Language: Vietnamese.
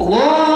اللهم